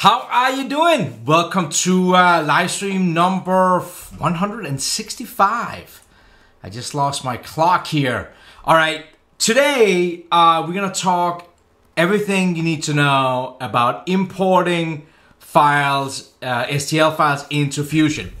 How are you doing? Welcome to uh, live stream number 165. I just lost my clock here. All right, today uh, we're gonna talk everything you need to know about importing files, uh, STL files into Fusion.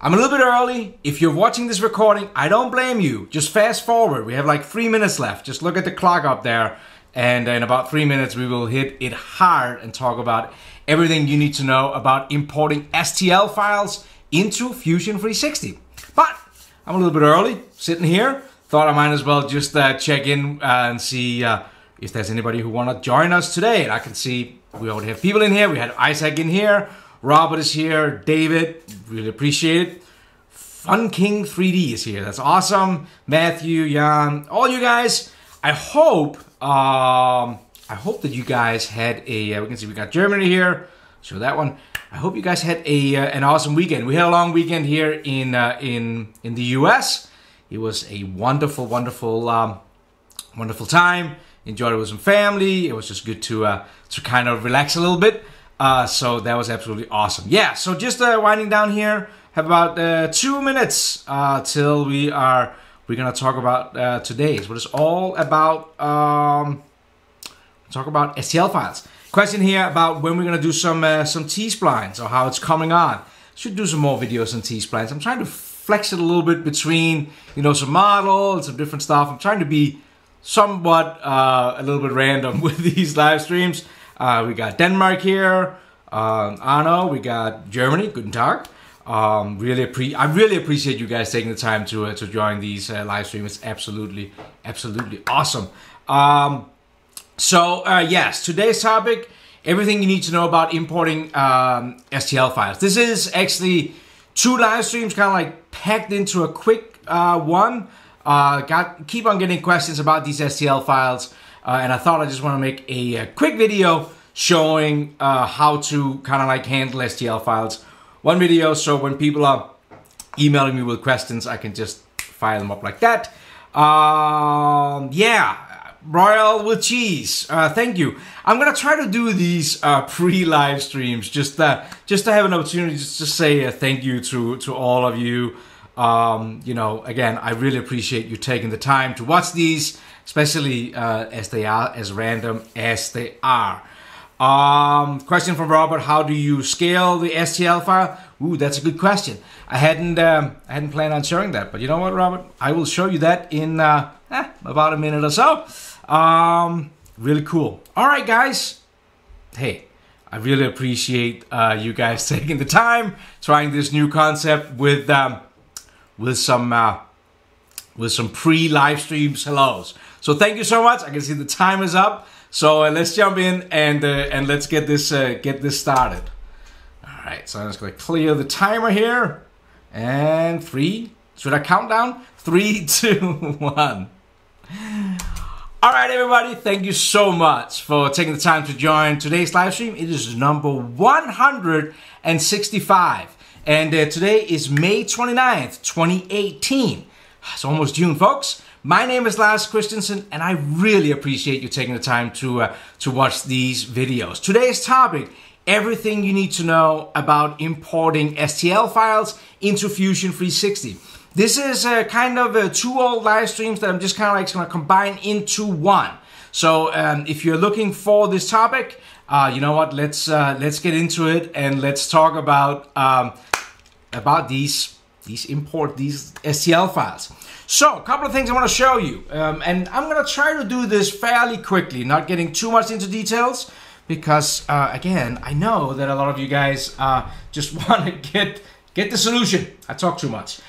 I'm a little bit early. If you're watching this recording, I don't blame you. Just fast forward. We have like three minutes left. Just look at the clock up there. And in about three minutes, we will hit it hard and talk about everything you need to know about importing STL files into Fusion 360. But I'm a little bit early, sitting here. Thought I might as well just uh, check in uh, and see uh, if there's anybody who want to join us today. And I can see we already have people in here. We had Isaac in here. Robert is here. David, really appreciate it. Fun King 3D is here. That's awesome. Matthew, Jan, all you guys. I hope um, I hope that you guys had a. Uh, we can see we got Germany here. Show that one. I hope you guys had a uh, an awesome weekend. We had a long weekend here in uh, in in the U.S. It was a wonderful, wonderful, um, wonderful time. Enjoyed it with some family. It was just good to uh, to kind of relax a little bit. Uh, so that was absolutely awesome. Yeah. So just uh, winding down here. Have about uh, two minutes uh, till we are. We're gonna talk about uh, today's. What it's all about. Um, talk about STL files. Question here about when we're gonna do some uh, some T-splines or how it's coming on. Should do some more videos on T-splines. I'm trying to flex it a little bit between you know some model and some different stuff. I'm trying to be somewhat uh, a little bit random with these live streams. Uh, we got Denmark here, um, Arno. We got Germany. Guten Tag. Um, really, appre- I really appreciate you guys taking the time to uh, to join these uh, live streams. It's absolutely, absolutely awesome. Um, so uh, yes, today's topic: everything you need to know about importing um, STL files. This is actually two live streams, kind of like packed into a quick uh, one. Uh, got keep on getting questions about these STL files, uh, and I thought I just want to make a, a, quick video showing how to kind of like handle STL files. One video, so when people are emailing me with questions, I can just fire them up like that. Um, yeah, Royal with cheese. Uh, thank you. I'm gonna try to do these uh, pre-live streams just uh, just to have an opportunity just to say thank you to to all of you. Um, you know, again, I really appreciate you taking the time to watch these, especially uh, as they are as random as they are. Um, question from Robert: How do you scale the STL file? Ooh, that's a good question. I hadn't um, I hadn't planned on showing that, but you know what, Robert? I will show you that in uh, eh, about a minute or so. Um, really cool. All right, guys. Hey, I really appreciate uh, you guys taking the time trying this new concept with um, with some uh, with some pre live streams hellos. So thank you so much. I can see the time is up. So uh, let's jump in and uh, and let's get this uh, get this started. All right. So I'm just gonna clear the timer here. And three. Should I count down? Three, two, one. All right, everybody, thank you so much for taking the time to join today's live stream. It is number 165, and uh, today is May 29th, 2018. It's almost June, folks. My name is Lars Christensen, and I really appreciate you taking the time to, uh, to watch these videos. Today's topic everything you need to know about importing STL files into Fusion 360. This is kind of uh, two old live streams that I'm just kind of like going to combine into one. So um, if you're looking for this topic, uh, you know what? Let's uh, let's get into it and let's talk about um, about these these import these STL files. So a couple of things I want to show you, um, and I'm going to try to do this fairly quickly, not getting too much into details, because uh, again, I know that a lot of you guys uh, just want to get get the solution. I talk too much.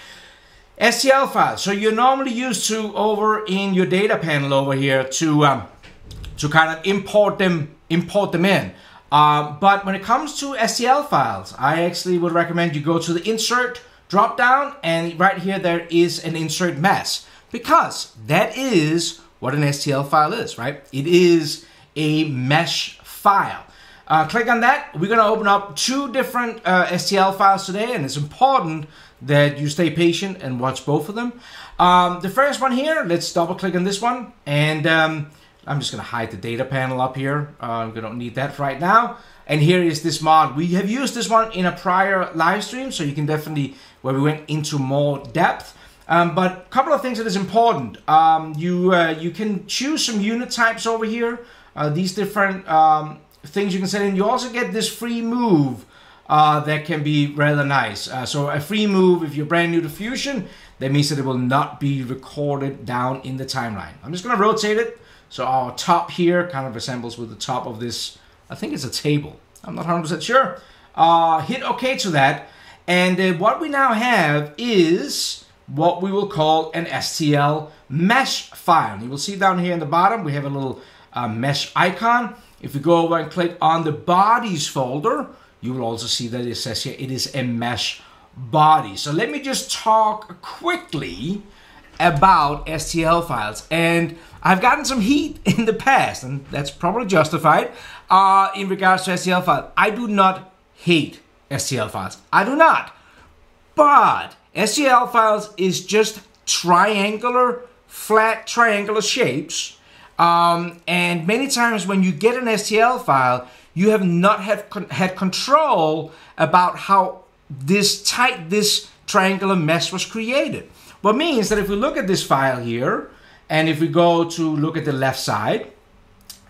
STL files. So you're normally used to over in your data panel over here to um, to kind of import them import them in. Um, but when it comes to STL files, I actually would recommend you go to the insert drop down and right here there is an insert mesh because that is what an STL file is, right? It is a mesh file. Uh, click on that. We're going to open up two different uh, STL files today and it's important that you stay patient and watch both of them. Um, the first one here, let's double click on this one. And um, I'm just going to hide the data panel up here. Uh, we don't need that right now. And here is this mod. We have used this one in a prior live stream, so you can definitely, where we went into more depth. Um, but a couple of things that is important. Um, you, uh, you can choose some unit types over here. Uh, these different um, things you can set in. You also get this free move uh, that can be rather nice. Uh, so a free move, if you're brand new to Fusion, that means that it will not be recorded down in the timeline. I'm just going to rotate it. So our top here kind of resembles with the top of this, I think it's a table. I'm not 100% sure. Uh, hit OK to that. And uh, what we now have is what we will call an STL mesh file. You will see down here in the bottom, we have a little uh, mesh icon. If you go over and click on the bodies folder, you will also see that it says here it is a mesh body. So let me just talk quickly about STL files. And I've gotten some heat in the past, and that's probably justified, uh, in regards to STL files. I do not hate STL files. I do not. But STL files is just triangular, flat triangular shapes. Um, and many times when you get an STL file, you have not have had control about how this tight, this triangular mesh was created. What means that if we look at this file here, and if we go to look at the left side,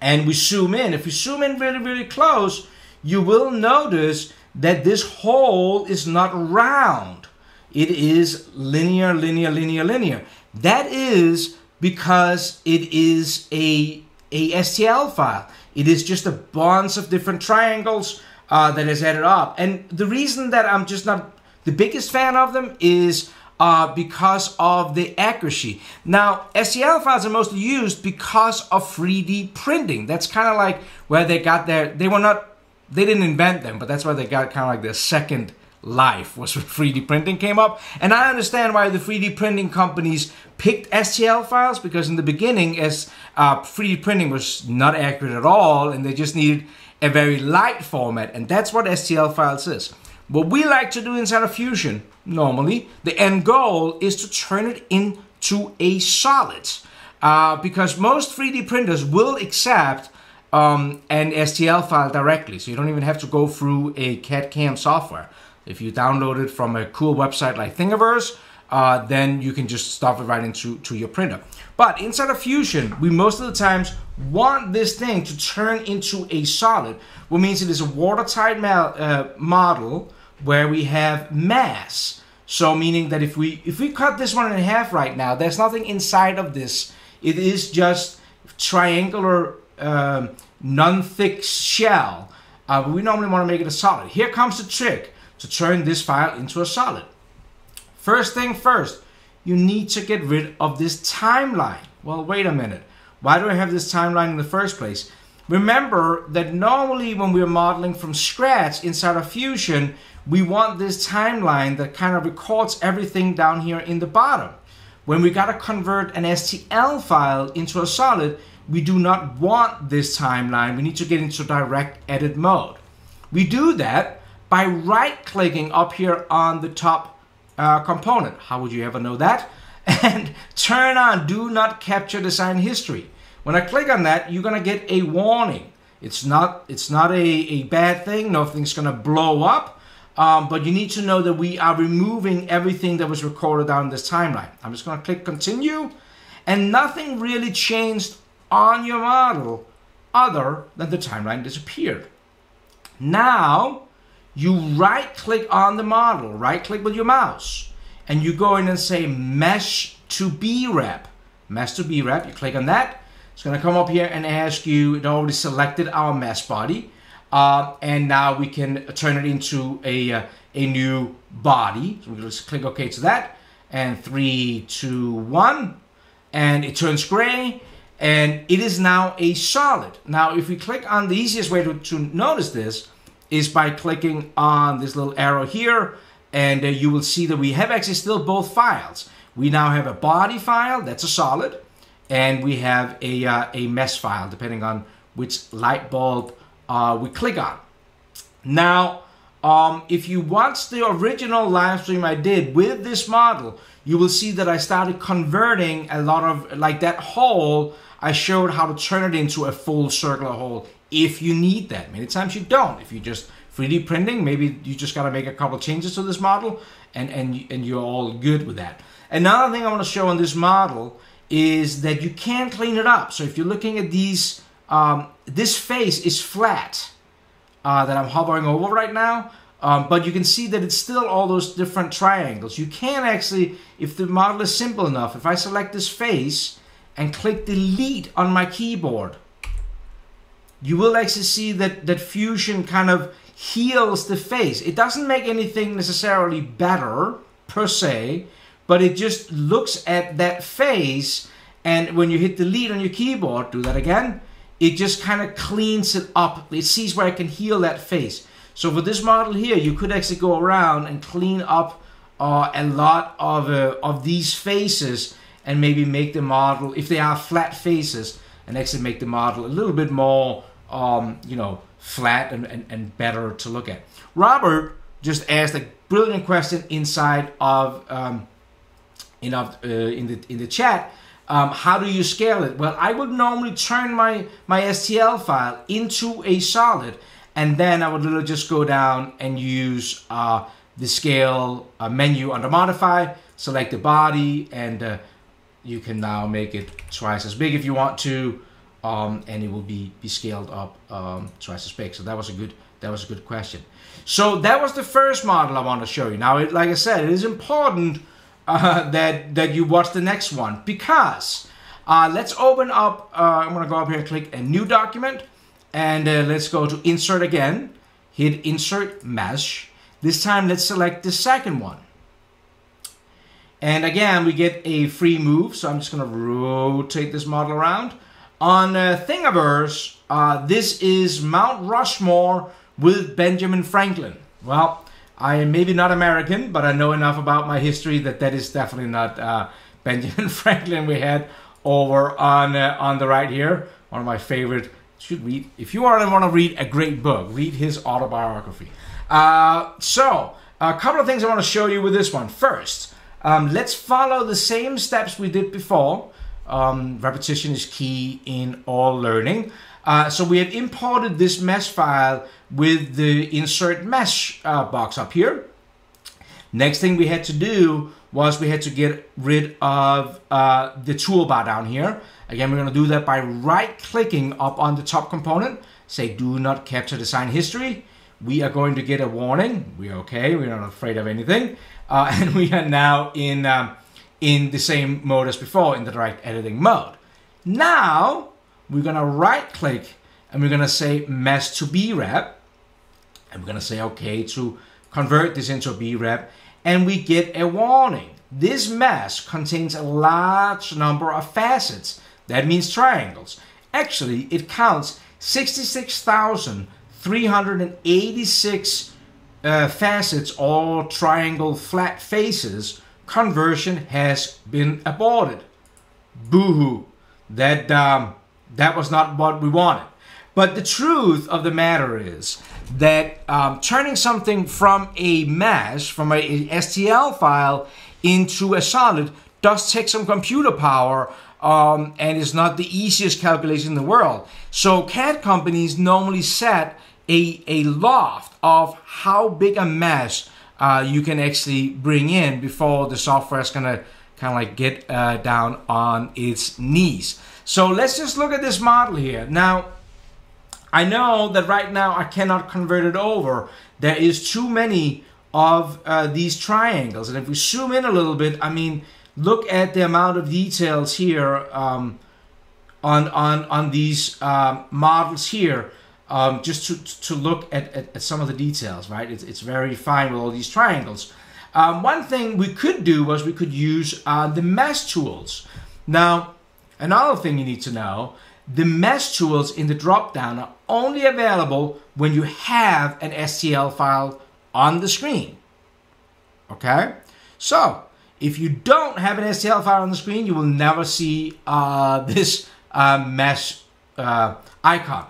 and we zoom in, if we zoom in really, really close, you will notice that this hole is not round. It is linear, linear, linear, linear. That is because it is a, a STL file. It is just a bunch of different triangles uh, that is added up. And the reason that I'm just not the biggest fan of them is uh, because of the accuracy. Now, STL files are mostly used because of 3D printing. That's kind of like where they got their, they were not, they didn't invent them, but that's why they got kind of like their second life was when 3D printing came up. And I understand why the 3D printing companies picked STL files because in the beginning, as uh, 3D printing was not accurate at all, and they just needed a very light format, and that's what STL files is. What we like to do inside of Fusion, normally, the end goal is to turn it into a solid. Uh, because most 3D printers will accept um, an STL file directly, so you don't even have to go through a CAD-CAM software. If you download it from a cool website like Thingiverse, uh, then you can just stuff it right into to your printer. But inside of Fusion, we most of the times want this thing to turn into a solid, which means it is a watertight uh, model where we have mass. So meaning that if we if we cut this one in half right now, there's nothing inside of this. It is just triangular, um, non-thick shell. Uh, but we normally want to make it a solid. Here comes the trick to turn this file into a solid. First thing first, you need to get rid of this timeline. Well, wait a minute. Why do I have this timeline in the first place? Remember that normally when we're modeling from scratch inside of Fusion, we want this timeline that kind of records everything down here in the bottom. When we gotta convert an STL file into a solid, we do not want this timeline. We need to get into direct edit mode. We do that by right clicking up here on the top uh, component. How would you ever know that? And turn on do not capture design history. When I click on that, you're gonna get a warning. It's not it's not a, a bad thing, nothing's gonna blow up. Um, but you need to know that we are removing everything that was recorded down this timeline. I'm just gonna click continue and nothing really changed on your model other than the timeline disappeared. Now, you right click on the model, right click with your mouse, and you go in and say mesh to B-rep. Mesh to B-rep, you click on that. It's gonna come up here and ask you, it already selected our mesh body. Uh, and now we can turn it into a, uh, a new body. So we just click OK to that. And three, two, one. And it turns gray. And it is now a solid. Now, if we click on the easiest way to, to notice this is by clicking on this little arrow here and uh, you will see that we have actually still both files. We now have a body file, that's a solid, and we have a, uh, a mesh file, depending on which light bulb uh, we click on. Now, um, if you watch the original live stream I did with this model, you will see that I started converting a lot of, like that hole, I showed how to turn it into a full circular hole if you need that. Many times you don't. If you're just 3D printing, maybe you just got to make a couple changes to this model and, and, and you're all good with that. Another thing I want to show on this model is that you can clean it up. So if you're looking at these, um, this face is flat uh, that I'm hovering over right now. Um, but you can see that it's still all those different triangles. You can actually, if the model is simple enough, if I select this face and click delete on my keyboard, you will actually see that, that Fusion kind of heals the face. It doesn't make anything necessarily better per se, but it just looks at that face and when you hit delete on your keyboard, do that again, it just kind of cleans it up. It sees where it can heal that face. So for this model here, you could actually go around and clean up uh, a lot of, uh, of these faces and maybe make the model, if they are flat faces, and actually make the model a little bit more, um, you know, flat and, and, and better to look at. Robert just asked a brilliant question inside of um, in, of, uh, in the in the chat. Um, how do you scale it? Well, I would normally turn my my STL file into a solid, and then I would literally just go down and use uh, the scale uh, menu under modify, select the body, and uh, you can now make it twice as big if you want to um, and it will be be scaled up um, twice as big. So that was a good that was a good question. So that was the first model I want to show you. Now, it, like I said, it is important uh, that that you watch the next one because uh, let's open up. Uh, I'm gonna go up here and click a new document, and uh, let's go to insert again. Hit insert mesh. This time, let's select the second one. And again, we get a free move. So I'm just gonna rotate this model around. On uh, Thingiverse, uh, this is Mount Rushmore with Benjamin Franklin. Well, I am maybe not American, but I know enough about my history that that is definitely not uh, Benjamin Franklin we had over on uh, on the right here. One of my favorite. Should read if you want to want to read a great book, read his autobiography. Uh, so a couple of things I want to show you with this one. First, um, let's follow the same steps we did before. Um, repetition is key in all learning. Uh, so we have imported this mesh file with the insert mesh uh, box up here. Next thing we had to do was we had to get rid of uh, the toolbar down here. Again, we're going to do that by right clicking up on the top component, say do not capture design history. We are going to get a warning. We're okay. We're not afraid of anything. Uh, and we are now in um, in the same mode as before in the direct editing mode. Now we're gonna right click and we're gonna say mesh to brep and we're gonna say okay to convert this into a brep and we get a warning. This mesh contains a large number of facets. That means triangles. Actually, it counts 66,386 uh, facets or triangle flat faces conversion has been aborted. Boohoo. That, um, that was not what we wanted. But the truth of the matter is that um, turning something from a mesh, from a, a, STL file, into a solid does take some computer power um, and is not the easiest calculation in the world. So CAD companies normally set a, a loft of how big a mesh uh, you can actually bring in before the software is gonna kind of like get uh, down on its knees. So let's just look at this model here. Now, I know that right now I cannot convert it over. There is too many of uh, these triangles. And if we zoom in a little bit, I mean, look at the amount of details here um, on, on, on these um, models here um, just to, to look at, at, at, some of the details, right? It's, it's very fine with all these triangles. Um, one thing we could do was we could use uh, the mesh tools. Now, another thing you need to know, the mesh tools in the drop-down are only available when you have an STL file on the screen. Okay? So, if you don't have an STL file on the screen, you will never see uh, this uh, mesh uh, icon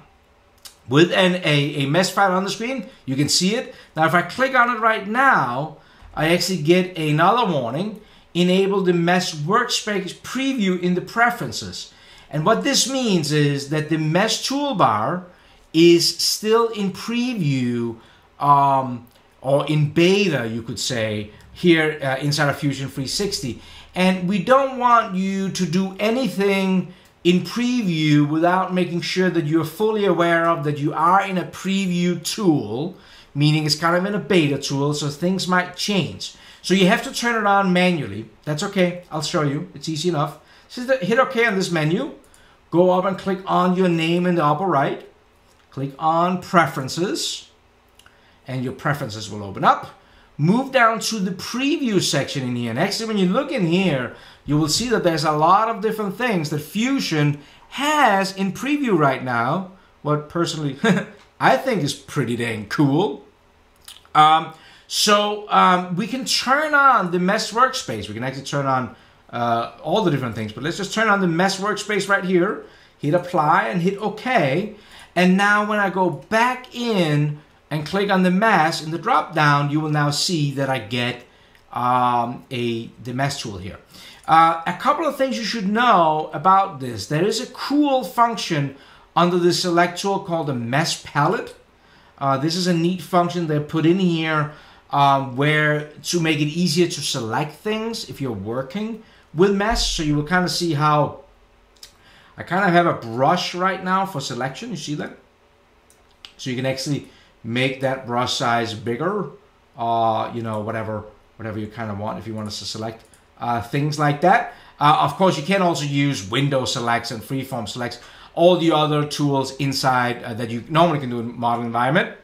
with an, a, a mesh file on the screen. You can see it. Now, if I click on it right now, I actually get another warning. Enable the mesh workspace preview in the preferences. And what this means is that the mesh toolbar is still in preview um, or in beta, you could say, here uh, inside of Fusion 360. And we don't want you to do anything in preview without making sure that you're fully aware of that you are in a preview tool, meaning it's kind of in a beta tool, so things might change. So you have to turn it on manually. That's okay. I'll show you. It's easy enough. So hit OK on this menu. Go up and click on your name in the upper right. Click on Preferences. And your preferences will open up. Move down to the preview section in here. And actually, when you look in here, you will see that there's a lot of different things that Fusion has in preview right now. What personally I think is pretty dang cool. Um, so um, we can turn on the mesh workspace. We can actually turn on uh, all the different things, but let's just turn on the mesh workspace right here. Hit apply and hit OK. And now when I go back in and click on the mesh in the drop down, you will now see that I get um, a the mesh tool here. Uh, a couple of things you should know about this. There is a cool function under the select tool called the mesh palette. Uh, this is a neat function they put in here um, where to make it easier to select things if you're working with mesh. So you will kind of see how I kind of have a brush right now for selection. You see that? So you can actually make that brush size bigger, uh, you know, whatever, whatever you kind of want if you want us to select uh, things like that. Uh, of course, you can also use window selects and freeform selects, all the other tools inside uh, that you normally can do in model environment.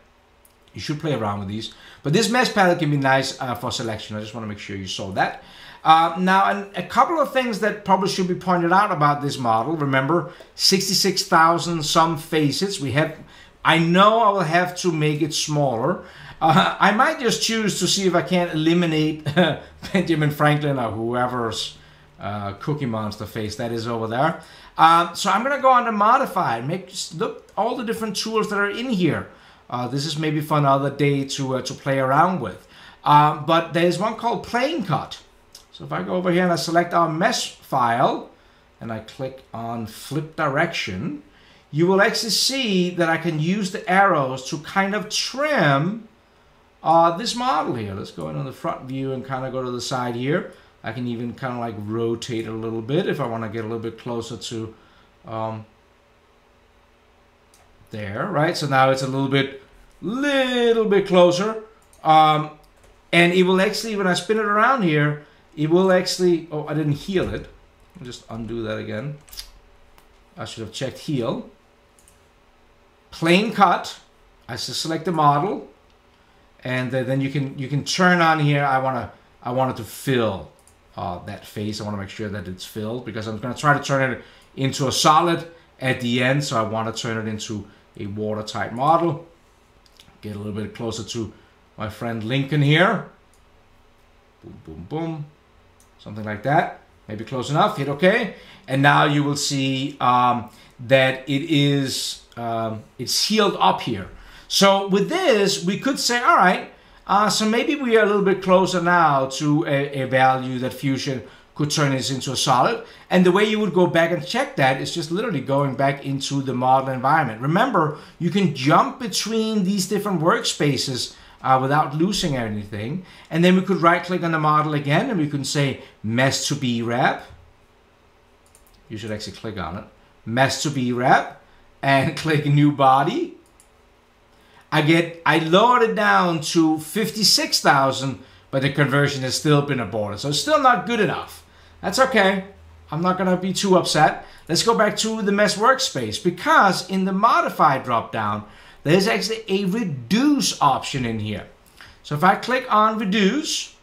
You should play around with these. But this mesh palette can be nice uh, for selection. I just want to make sure you saw that. Uh, now, a couple of things that probably should be pointed out about this model. Remember, 66,000 some faces. We have, I know I will have to make it smaller. Uh, I might just choose to see if I can eliminate Benjamin Franklin or whoever's uh, Cookie Monster face that is over there. Uh, so I'm going to go on to modify make look all the different tools that are in here. Uh, this is maybe for another day to, uh, to play around with. Um, but there's one called Plane Cut. So if I go over here and I select our mesh file and I click on flip direction, you will actually see that I can use the arrows to kind of trim uh, this model here. Let's go in on the front view and kind of go to the side here. I can even kind of like rotate a little bit if I want to get a little bit closer to um, there, right? So now it's a little bit, little bit closer. Um, and it will actually, when I spin it around here, it will actually, oh, I didn't heal it. I'll just undo that again. I should have checked heal. Plane cut. I select the model. And then you can you can turn on here. I wanna I want it to fill uh, that face. I want to make sure that it's filled because I'm going to try to turn it into a solid at the end. So I want to turn it into a watertight model. Get a little bit closer to my friend Lincoln here. Boom, boom, boom. Something like that. Maybe close enough. Hit OK. And now you will see um, that it is um, it's sealed up here. So with this, we could say, all right, uh, so maybe we are a little bit closer now to a, a value that Fusion could turn this into a solid. And the way you would go back and check that is just literally going back into the model environment. Remember, you can jump between these different workspaces uh, without losing anything. And then we could right click on the model again and we can say mesh to BREP. You should actually click on it. Mesh to BREP and click new body. I get I lowered it down to 56,000 but the conversion has still been aborted. So it's still not good enough. That's okay. I'm not going to be too upset. Let's go back to the mesh workspace because in the modify dropdown, there's actually a reduce option in here. So if I click on reduce,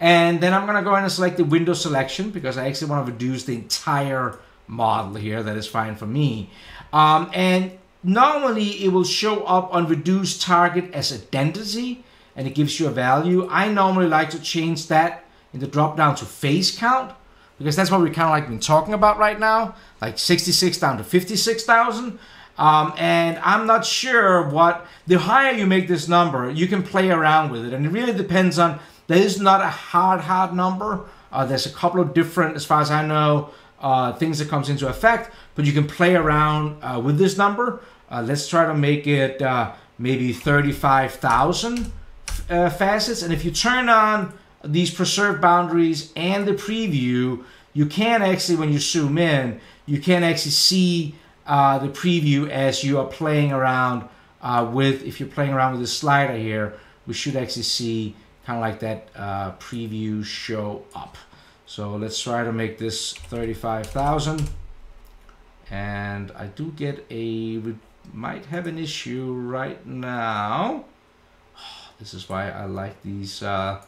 and then I'm going to go in and select the window selection because I actually want to reduce the entire model here. That is fine for me. Um, and normally it will show up on reduce target as identity and it gives you a value. I normally like to change that in the drop down to face count because that's what we kind of like been talking about right now, like 66 down to 56,000. Um, and I'm not sure what, the higher you make this number, you can play around with it. And it really depends on, there is not a hard, hard number. Uh, there's a couple of different, as far as I know, uh, things that comes into effect, but you can play around uh, with this number. Uh, let's try to make it uh, maybe 35,000 uh, facets. And if you turn on these preserved boundaries and the preview, you can actually, when you zoom in, you can actually see uh, the preview as you are playing around with, if you're playing around with the slider here, we should actually see kind of like that preview show up. So let's try to make this 35,000. And I do get a, we might have an issue right now. This is why I like these uh,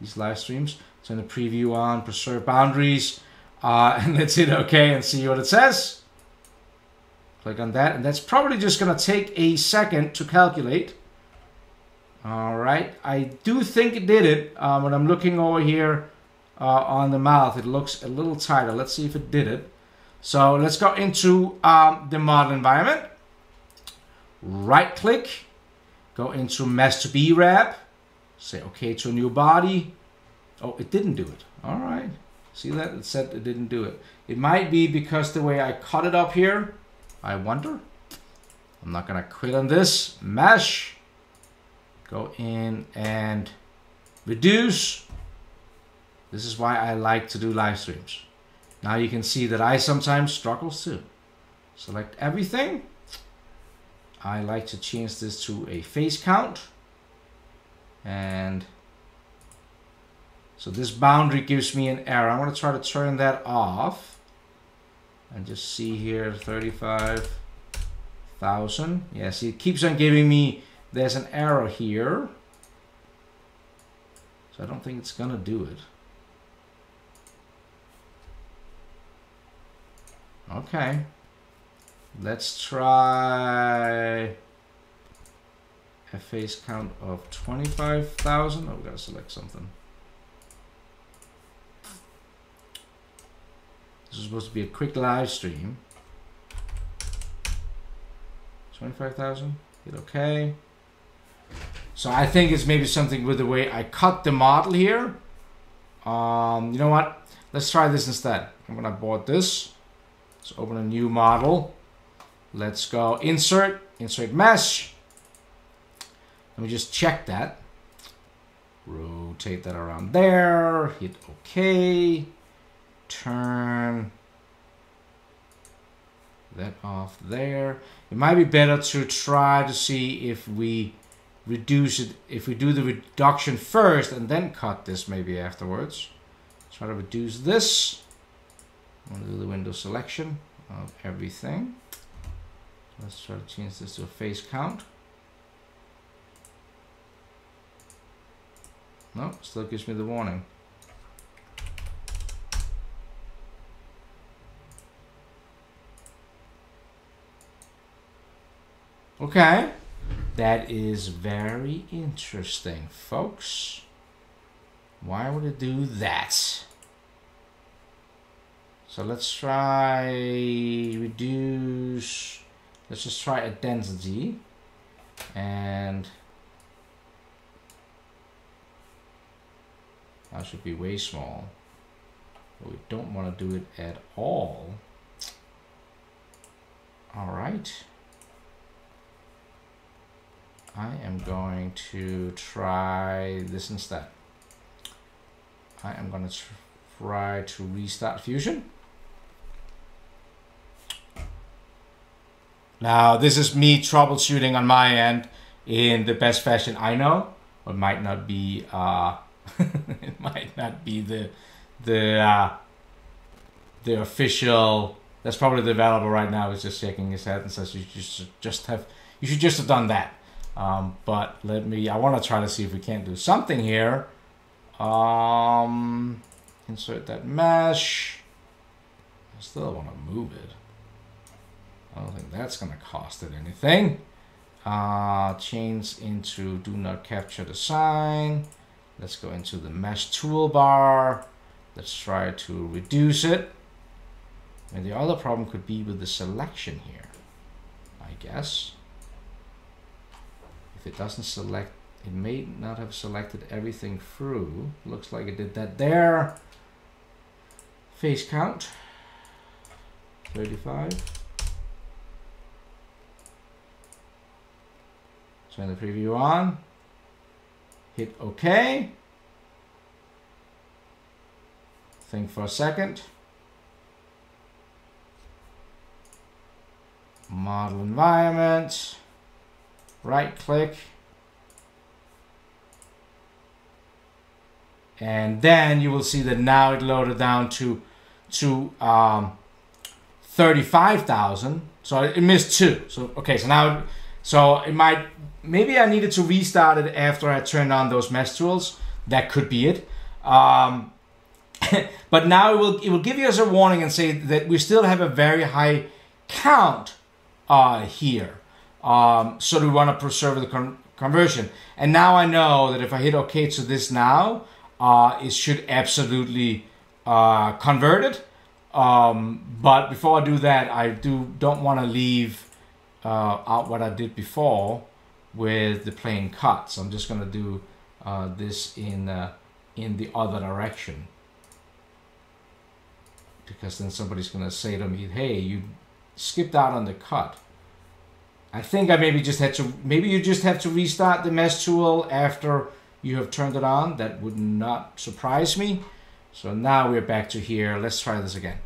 these live streams. Turn the preview on, preserve boundaries, uh, and let's hit OK and see what it says. Click on that, and that's probably just gonna take a second to calculate. All right, I do think it did it. Um, when I'm looking over here, uh, on the mouth. It looks a little tighter. Let's see if it did it. So let's go into um, the model environment. Right click, go into mesh to B-rep, say OK to a new body. Oh, it didn't do it. All right. See that? It said it didn't do it. It might be because the way I cut it up here. I wonder. I'm not going to quit on this. Mesh. Go in and reduce. This is why I like to do live streams. Now you can see that I sometimes struggle too. Select everything. I like to change this to a face count. And so this boundary gives me an error. I'm going to try to turn that off. And just see here, 35,000. Yeah, see, it keeps on giving me, there's an error here. So I don't think it's going to do it. Okay. Let's try a face count of 25,000. Oh, we gotta select something. This is supposed to be a quick live stream. 25,000. Hit OK. So I think it's maybe something with the way I cut the model here. Um, you know what? Let's try this instead. I'm gonna board this. Let's open a new model. Let's go insert, insert mesh. Let me just check that. Rotate that around there, hit OK. Turn that off there. It might be better to try to see if we reduce it, if we do the reduction first and then cut this maybe afterwards. Try to reduce this. I'm to do the window selection of everything. Let's try to change this to a face count. No, still gives me the warning. Okay, that is very interesting, folks. Why would it do that? So let's try reduce, let's just try a density and that should be way small. But we don't want to do it at all. All right. I am going to try this instead. I am going to try to restart Fusion. Now, this is me troubleshooting on my end in the best fashion I know. It might not be, uh, it might not be the, the, uh, the official, that's probably the developer right now is just shaking his head and says you should just have, you should just have done that. Um, but let me, I want to try to see if we can't do something here. Um, insert that mesh. I still want to move it. I don't think that's going to cost it anything. Uh, change into do not capture the sign. Let's go into the mesh toolbar. Let's try to reduce it. And the other problem could be with the selection here, I guess. If it doesn't select, it may not have selected everything through. Looks like it did that there. Face count. 35. Turn the preview on. Hit OK. Think for a second. Model environment. Right click. And then you will see that now it loaded down to to um, 35,000. So it missed two. So, okay, so now, so it might, maybe I needed to restart it after I turned on those mesh tools. That could be it. Um, but now it will, it will give you as a warning and say that we still have a very high count uh, here. Um, so we want to preserve the con conversion. And now I know that if I hit OK to this now, uh, it should absolutely uh, convert it. Um, but before I do that, I do don't want to leave uh, out what I did before with the plane cut. So I'm just going to do uh, this in uh, in the other direction because then somebody's going to say to me, "Hey, you skipped out on the cut." I think I maybe just had to maybe you just have to restart the mesh tool after you have turned it on. That would not surprise me. So now we're back to here. Let's try this again.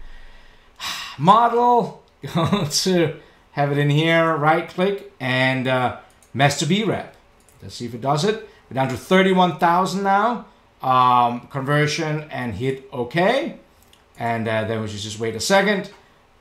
Model, go to have it in here, right click, and uh, mesh to B-Rep. Let's see if it does it. We're down to 31,000 now. Um, conversion and hit OK. And uh, then we should just wait a second.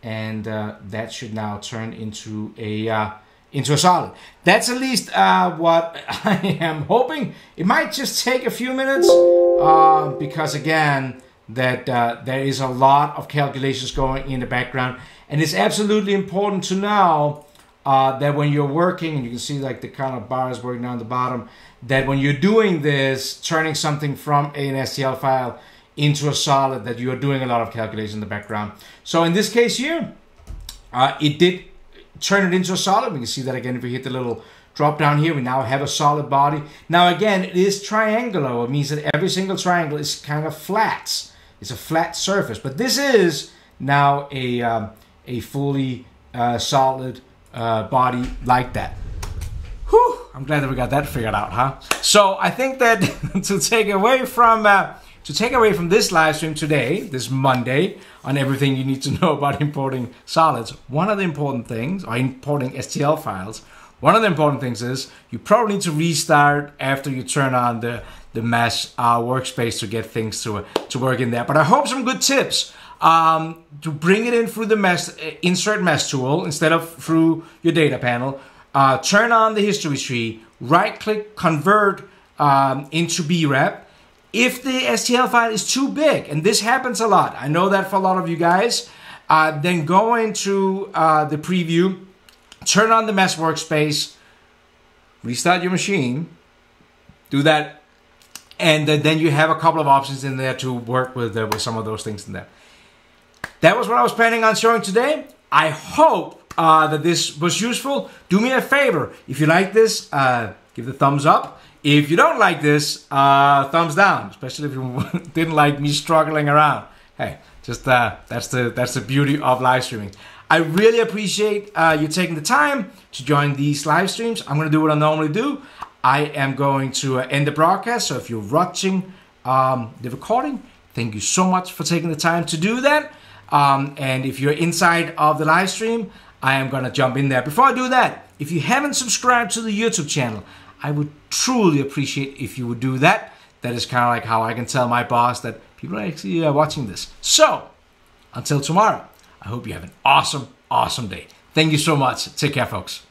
And uh, that should now turn into a uh, into a solid. That's at least uh, what I am hoping. It might just take a few minutes uh, because again, that there is a lot of calculations going in the background. And it's absolutely important to know uh, that when you're working, and you can see like the kind of bars working down the bottom, that when you're doing this, turning something from an STL file into a solid, that you are doing a lot of calculation in the background. So in this case here, uh, it did turn it into a solid. We can see that again if we hit the little drop down here. We now have a solid body. Now again, it is triangular. It means that every single triangle is kind of flat. It's a flat surface. But this is now a, um, a fully uh, solid uh, body like that. Whew, I'm glad that we got that figured out, huh? So I think that to take away from uh, to take away from this live stream today, this Monday, on everything you need to know about importing solids, one of the important things, or importing STL files, one of the important things is you probably need to restart after you turn on the, the mesh uh, workspace to get things to, to work in there. But I hope some good tips um, to bring it in through the mesh, insert mesh tool instead of through your data panel. Uh, turn on the history tree, right click, convert um, into BREP if the STL file is too big, and this happens a lot, I know that for a lot of you guys, uh, then go into uh, the preview, turn on the mesh workspace, restart your machine, do that, and then you have a couple of options in there to work with, uh, with some of those things in there. That was what I was planning on showing today. I hope uh, that this was useful. Do me a favor, if you like this, uh, give the thumbs up. If you don't like this, uh, thumbs down, especially if you didn't like me struggling around. Hey, just uh, that's the that's the beauty of live streaming. I really appreciate uh, you taking the time to join these live streams. I'm to do what I normally do. I am going to uh, end the broadcast. So if you're watching um, the recording, thank you so much for taking the time to do that. Um, and if you're inside of the live stream, I am to jump in there. Before I do that, if you haven't subscribed to the YouTube channel, I would truly appreciate if you would do that. That is kind of like how I can tell my boss that people are actually uh, watching this. So, until tomorrow, I hope you have an awesome, awesome day. Thank you so much. Take care, folks.